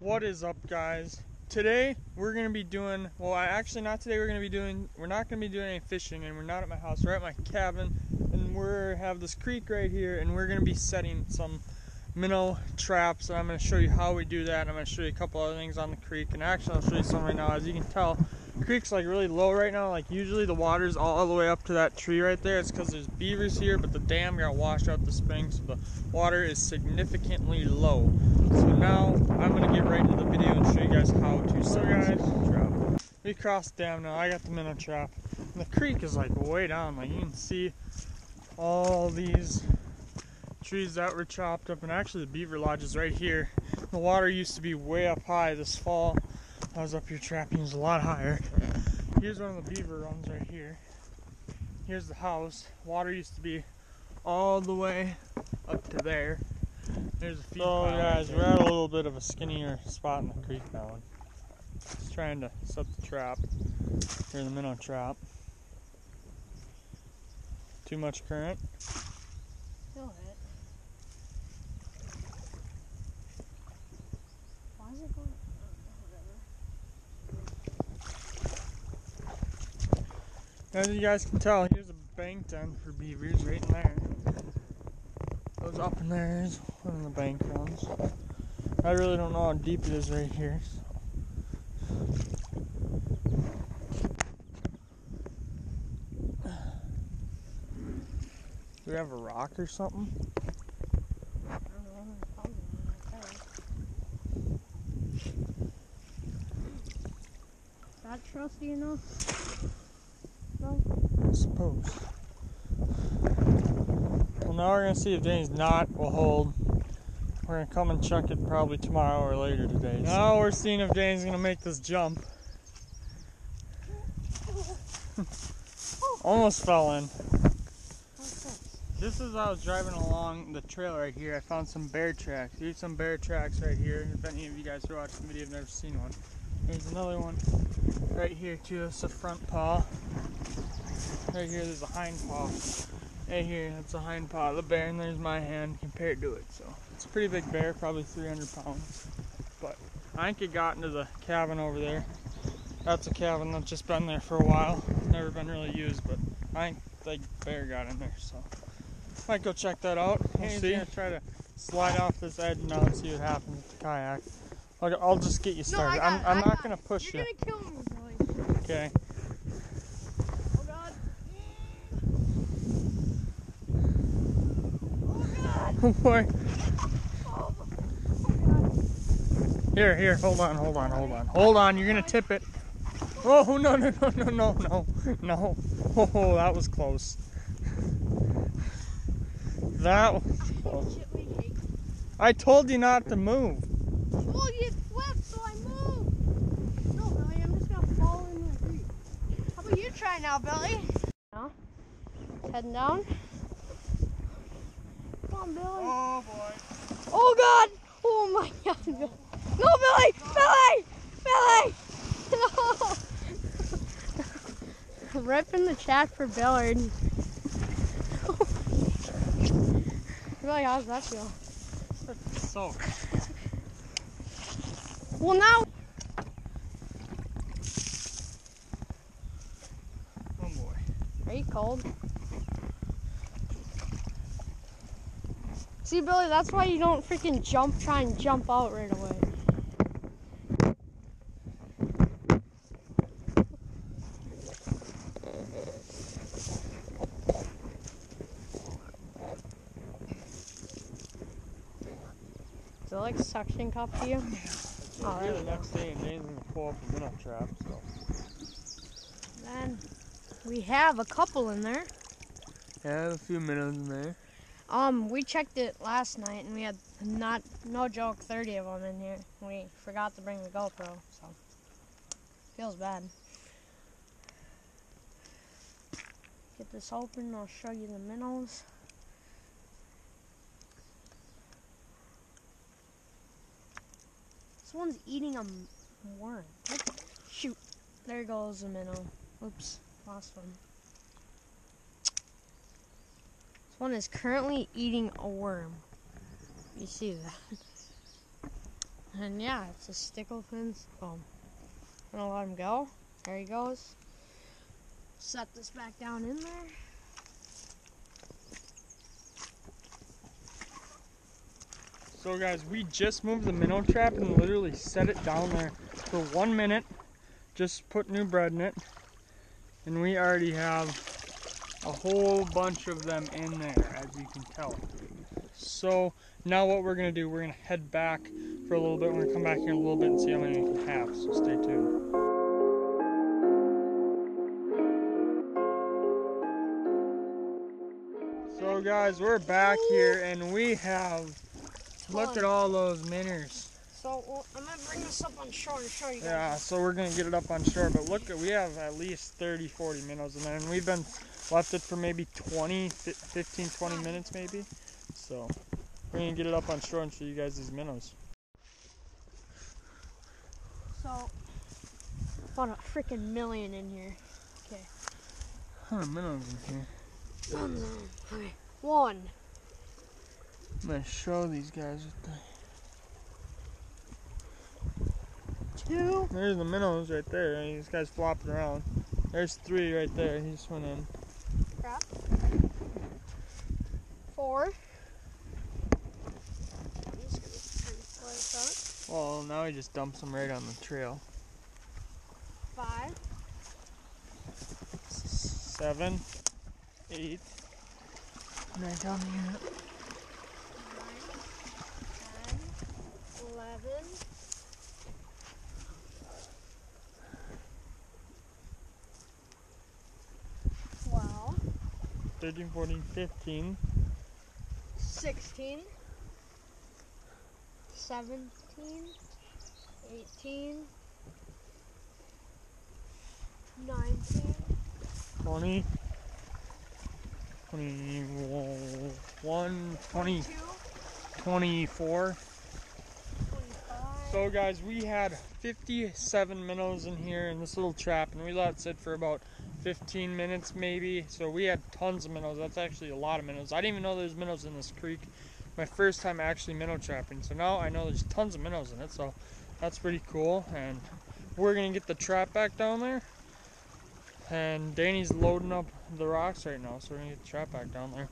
What is up, guys? Today we're gonna be doing. Well, I actually not today. We're gonna be doing. We're not gonna be doing any fishing, and we're not at my house. We're at my cabin, and we're have this creek right here, and we're gonna be setting some minnow traps. And I'm gonna show you how we do that. I'm gonna show you a couple other things on the creek, and actually I'll show you some right now. As you can tell, the creek's like really low right now. Like usually the water's all the way up to that tree right there. It's because there's beavers here, but the dam got washed out the spring, so the water is significantly low. So now I'm gonna get right into the video and show you guys how to so guys. trap. We crossed the dam now. I got the minnow trap. And the creek is like way down. Like you can see all these trees that were chopped up, and actually the beaver lodge is right here. The water used to be way up high this fall. I was up here trapping, was a lot higher. Here's one of the beaver runs right here. Here's the house. Water used to be all the way up to there. There's a feed So guys, right we're at a little bit of a skinnier spot in the creek now. Just trying to set the trap. Here's the minnow trap. Too much current. Go ahead. Why is it going? As you guys can tell, here's a bank den for beavers right in there. Goes up in there is one of the bank runs. I really don't know how deep it is right here. Do we have a rock or something? I don't know. there's probably one right there. Is that trusty enough? No. I suppose. Well, now we're gonna see if James knot will hold. We're gonna come and check it probably tomorrow or later today. Now we're seeing if James gonna make this jump. Almost fell in. This is I was driving along the trail right here. I found some bear tracks. Here's some bear tracks right here. If any of you guys are watching the video have never seen one. There's another one right here too. It's a front paw. Right here there's a hind paw. Right here, that's a hind paw of the bear, and there's my hand compared to it. So it's a pretty big bear, probably 300 pounds. But I think it got into the cabin over there. That's a cabin that's just been there for a while. It's Never been really used, but I think the bear got in there. So might go check that out. We'll Hey, see. yeah. Try to slide off this edge now and see what happens with the kayak. I'll, I'll just get you started. I'm, I'm not gonna push You're you. gonna kill me, boy. Okay. Oh god. Oh. Boy. Oh, oh. Here, here. Hold on, hold on, hold on, hold on. You're gonna tip it. Oh no, no, no, no, no, no, no. Oh, that was close. That was close. Shit, we take. I told you not to move. Well, you flipped, so I moved. No, Billy, I'm just gonna fall in the creek. How about you try now, Billy? No. Heading down. On, Billy. Oh boy. Oh God! Oh my God! No, Billy! Billy! Billy! No! Rip in the chat for Billard. Billy, how's that feel? So. Well, now. Oh boy. Are you cold? See, Billy, that's why you don't freaking jump, try and jump out right away. Is it like suction cup to you? Oh, there the next day, and James gonna pull up a minnow trap. So. Then we have a couple in there. Yeah, a few minnows in there. Um, we checked it last night and we had not, no joke, 30 of them in here. We forgot to bring the GoPro, so feels bad. Get this open, I'll show you the minnows. This one's eating a worm. Shoot, there goes the minnow. Oops, lost one. This one is currently eating a worm. You see that? And yeah, it's a stickle. Boom. I'm gonna let him go. There he goes. Set this back down in there. So guys, we just moved the minnow trap and literally set it down there for one minute. Just put new bread in it. And we already have a whole bunch of them in there, as you can tell. So now what we're gonna do, we're gonna head back for a little bit. We're gonna come back here in a little bit and see how many we can have, so stay tuned. So guys, we're back here and we have Look at all those minners. So well, I'm gonna bring this up on shore and show you guys. Yeah, so we're gonna get it up on shore, but look, at we have at least 30, 40 minnows in there, and we've been left it for maybe 20, 15, 20 minutes maybe. So we're gonna get it up on shore and show you guys these minnows. So found a freaking million in here. Okay. Huh, minnows in here. Okay. One. I'm gonna show these guys what the Two. There's the minnows right there. These guys flopping around. There's three right there. He just went in. Four. Well, now he just dumps them right on the trail. Five. Seven. Eight. Nine down here. 11, 12, 13, 14, 15. 16, 17, 18, 19, 20, 21, 20, 24. So guys, we had 57 minnows in here in this little trap and we let it sit for about 15 minutes maybe. So we had tons of minnows. That's actually a lot of minnows. I didn't even know there's minnows in this creek. My first time actually minnow trapping. So now I know there's tons of minnows in it. So that's pretty cool. And we're gonna get the trap back down there. And Danny's loading up the rocks right now. So we're gonna get the trap back down there.